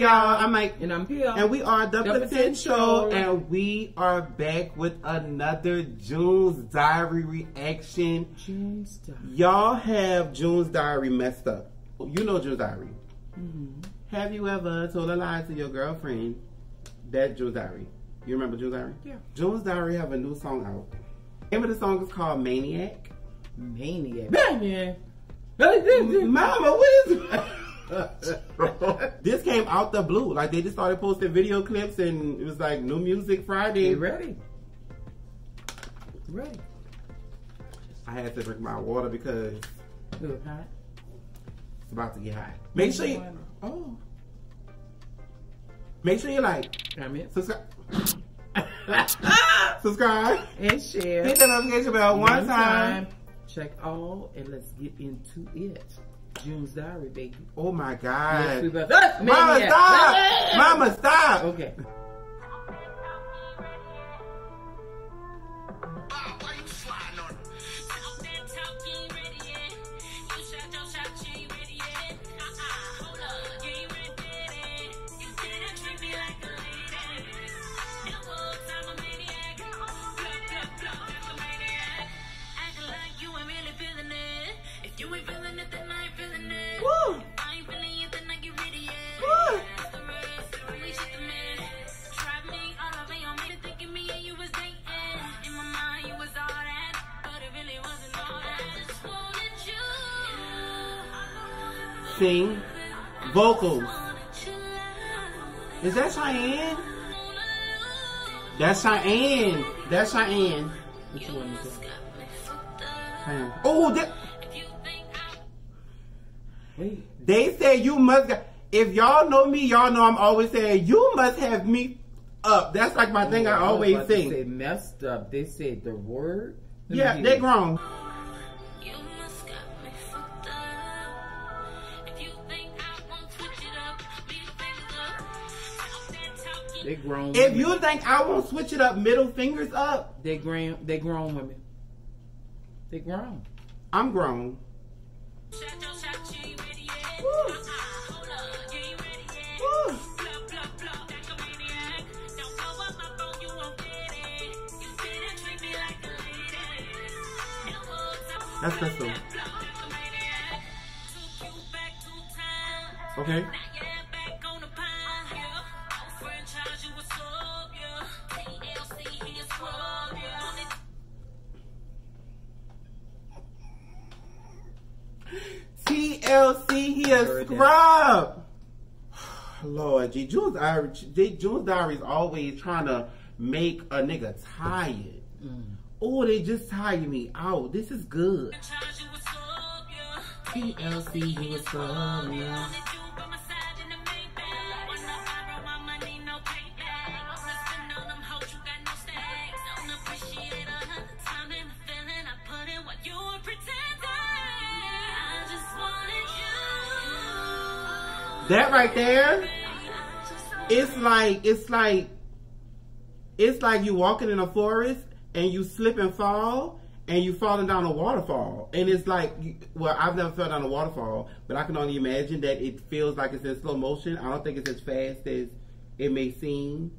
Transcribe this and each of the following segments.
y'all. I'm Mike. And I'm Pia. And we are The, The Potential. Potential. And we are back with another June's Diary reaction. June's Diary. Y'all have June's Diary messed up. You know June's Diary. Mm-hmm. Have you ever told a lie to your girlfriend? That June's Diary. You remember June's Diary? Yeah. June's Diary have a new song out. name of the song is called Maniac. Maniac. Maniac. Mama, what is This came out the blue. Like they just started posting video clips and it was like new music Friday. You ready? Ready. I had to drink my water because hot. it's about to get hot. Make sure you Oh. Make sure you like, Comment. subscribe. subscribe. And share. Hit that notification bell one, time. Check all and let's get into it. June's Diary, baby. Oh my Yes, god. we better- Ah, Mama, stop! Mama, stop! Okay. Sing. Vocals. Wanted you love. Is that Cheyenne? That's Cheyenne. That's Cheyenne. Which one is it? Got me fucked up. Cheyenne. Oh, that, If you think I Wait. they said you must. Got, if y'all know me, y'all know I'm always saying you must have me up. That's like my thing. I oh, was always to sing. Say messed up. They said the word. Let Yeah, they grown. They grown. If women. you think I won't switch it up, middle fingers up, they grown. They grown women. They grown. I'm grown. Shut your shot, you ain't ready yet. Woo. Hold up, you ain't ready yet. Woo. Blah, blah, blah, TLC, he a Heard that. scrub. Lord, G. June's Diary, J- June's Diary's always trying to make a nigga tired. Mm. Oh, they just tired me out. This is good. Franchise, you a. TLC, you a scrub, yeah. That right there, it's like, it's like, it's like you walking in a forest and you slip and fall and you falling down a waterfall. And it's like, well, I've never fell down a waterfall, but I can only imagine that it feels like it's in slow motion. I don't think it's as fast as it may seem.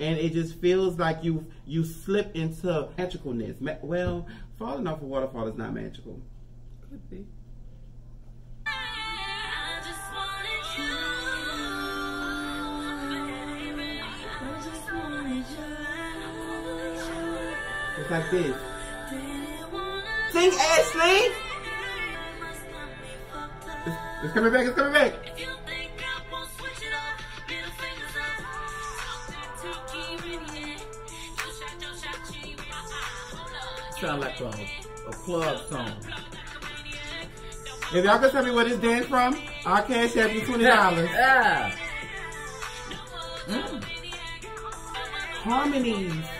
And it just feels like you you slip into magicalness. Ma- Well, falling off a waterfall is not magical. Could be. It's like this. Sing, Ashley! must got me fucked up. It's, it's coming back, it's coming back. If you think I won't switch it up, middle fingers up. Talk that talk, you ain't ready yet. You shot your shot, you ain't ready. Hold up. Sound like a, a club song. If y'all can tell me where this dance from, I'll cash app you $20. Ah. Mm. Harmonies.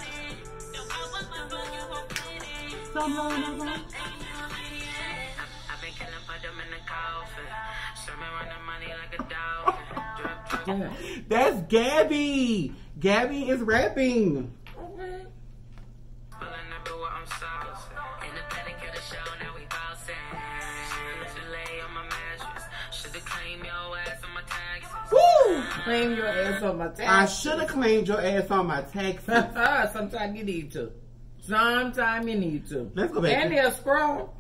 Swimming around the money like a dolphin. Drip, drip. Yeah. That's Gabby. Gabby is rapping. Okay. Pulling up with what I'm saucing. Independent kid the show, now we bossing. Used to lay on my mattress. Should've claimed your ass on my taxes. Woo! claim your ass on my I should have claimed your ass on my taxes. Sometimes you need to. Sometimes you need to. Let's go back And they're scroll.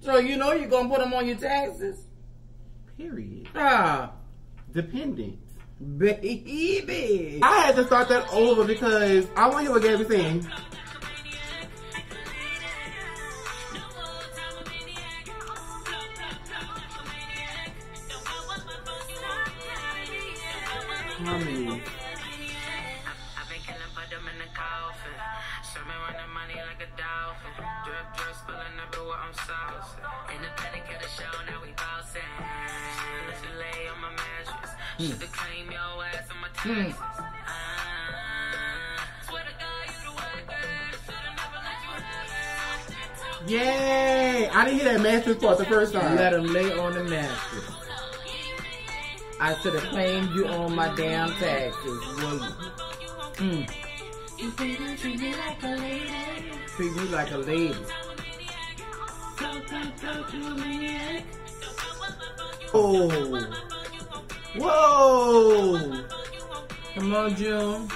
So you know you're gonna put them on your taxes. Period. Ah, Dependent. baby. I had to start that over because I want you to hear what Gabby's saying. Harmony. I've been killing, put them in the running money like a dolphin. Drip, drip, spilling everywhere I'm saucing. Independent, get a show, now we bossing. Let you lay on my mattress. Should've hmm. claimed your ass on my hmm. taxes. Uh, swear to God, you the white girl. Should've never let you have it. Yay! I didn't hear that mattress part the first time. Let him lay on the mattress. I should have claimed you on my damn taxes. Well, mm. Treat me like a lady. Treat me like a lady. Oh. Whoa! Come on, June.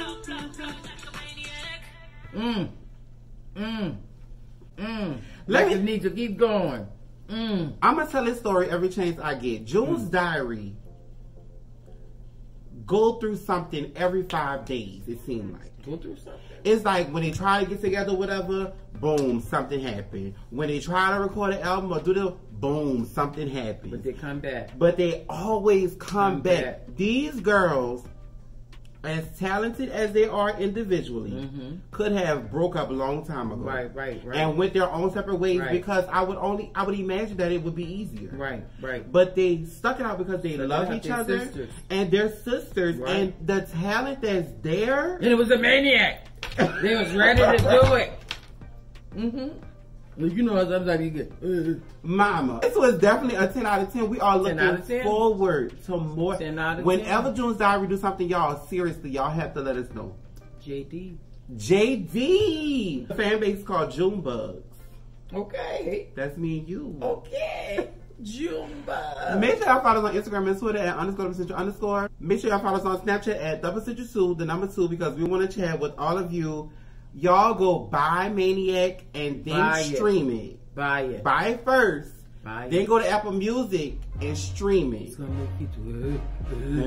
Mm. Mm. Mm. Let Like me- it needs to keep going. Mm. I'm gonna tell this story every chance I get. June's diary go through something every five days. It seemed like Go through something. it's like when they try to get together, whatever. Boom, something happened. When they try to record an album or do the boom, something happened. But they come back. but they always come, Come back. back. These girls, as talented as they are individually, Mhm. could have broke up a long time ago. Right, right, right. And went their own separate ways Right. because I would only I would imagine that it would be easier. Right, right. But they stuck it out because they So love each other sisters. and their sisters Right. and the talent that's there. And it was a maniac. They was ready to do it. Mm-hmm. Well, you know, sometimes you get, uh, Mama. This was definitely a 10 out of 10. We are 10 looking out of 10. forward to more. 10 out of Whenever 10. June's Diary do something, y'all, seriously, y'all have to let us know. JD. JD. The fan base called June Bugs. Okay. That's me and you. Okay. Jumba. Make sure y'all follow us on Instagram and Twitter at underscore The Potential underscore. Make sure y'all follow us on Snapchat at The Potential two, the number two, because we want to chat with all of you. Y'all go buy Maniac and then Buy stream it. Buy it. Buy it first, Buy it. then go to Apple Music and stream it. It's gonna make you do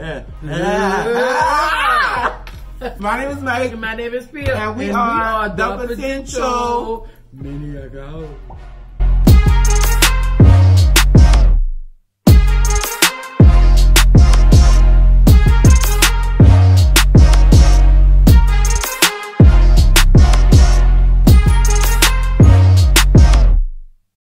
it. My name is Mike. My name is Phil. And we are The Potential. Maniac out.